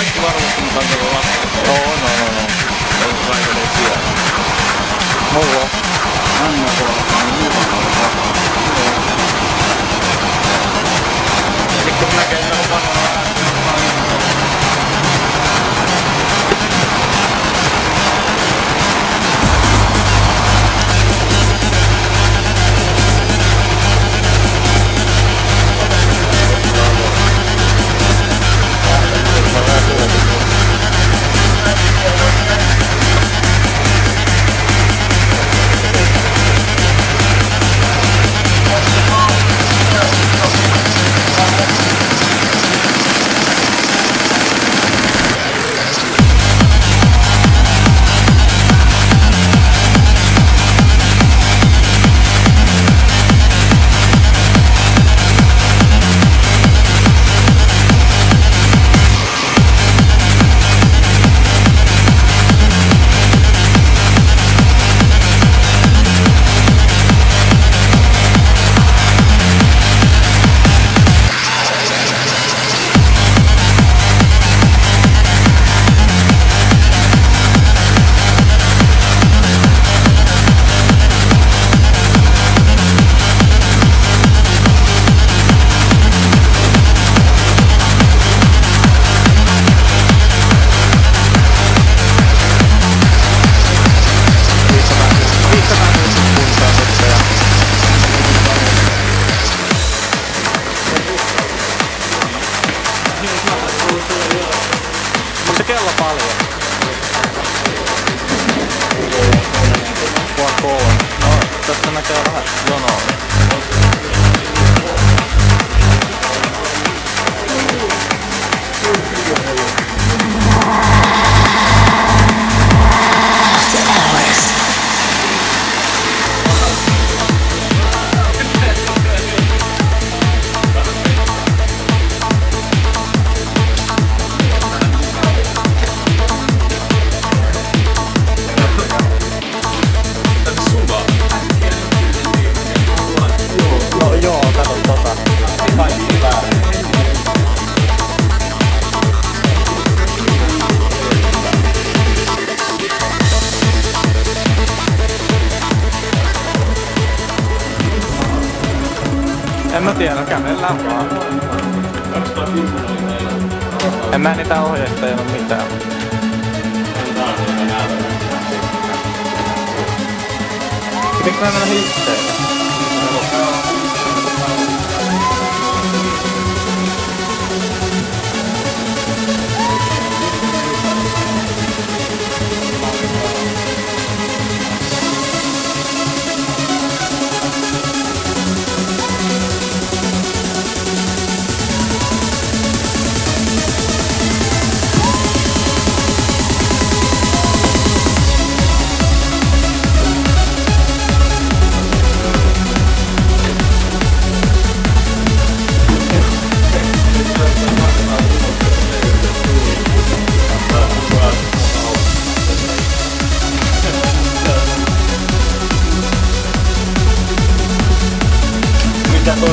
Thank you, Adam. Oh, no, no, no. like that a vaan. En mä niitä ohjeista ei ole mitään. Pitäisikö mä mennä